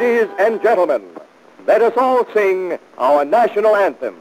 Ladies and gentlemen, let us all sing our national anthem.